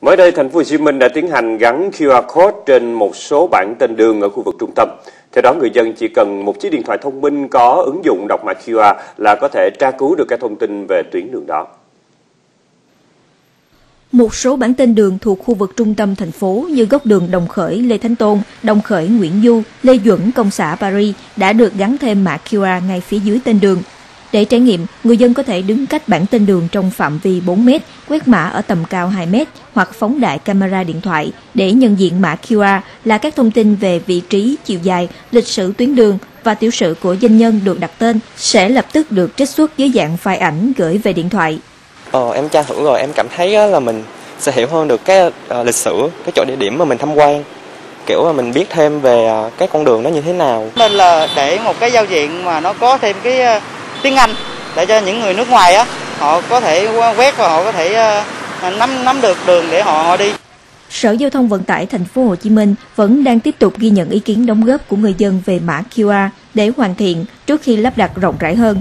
Mới đây, thành phố Hồ Chí Minh đã tiến hành gắn QR code trên một số bảng tên đường ở khu vực trung tâm. Theo đó, người dân chỉ cần một chiếc điện thoại thông minh có ứng dụng đọc mã QR là có thể tra cứu được các thông tin về tuyến đường đó. Một số bản tên đường thuộc khu vực trung tâm thành phố như góc đường Đồng Khởi, Lê Thánh Tôn, Đồng Khởi, Nguyễn Du, Lê Duẩn, Công xã Paris đã được gắn thêm mã QR ngay phía dưới tên đường. Để trải nghiệm, người dân có thể đứng cách bản tên đường trong phạm vi 4 mét, quét mã ở tầm cao 2 mét hoặc phóng đại camera điện thoại để nhận diện mã QR là các thông tin về vị trí, chiều dài, lịch sử tuyến đường và tiểu sử của doanh nhân được đặt tên sẽ lập tức được trích xuất dưới dạng file ảnh gửi về điện thoại. Ờ, em tra thử rồi em cảm thấy là mình sẽ hiểu hơn được cái uh, lịch sử, cái chỗ địa điểm mà mình tham quan kiểu mà mình biết thêm về uh, cái con đường nó như thế nào. Nên là để một cái giao diện mà nó có thêm cái uh, tiếng Anh để cho những người nước ngoài á họ có thể quét và họ có thể ờ, nắm nắm được đường để họ, họ đi. Sở Giao thông Vận tải Thành phố Hồ Chí Minh vẫn đang tiếp tục ghi nhận ý kiến đóng góp của người dân về mã QR để hoàn thiện trước khi lắp đặt rộng rãi hơn.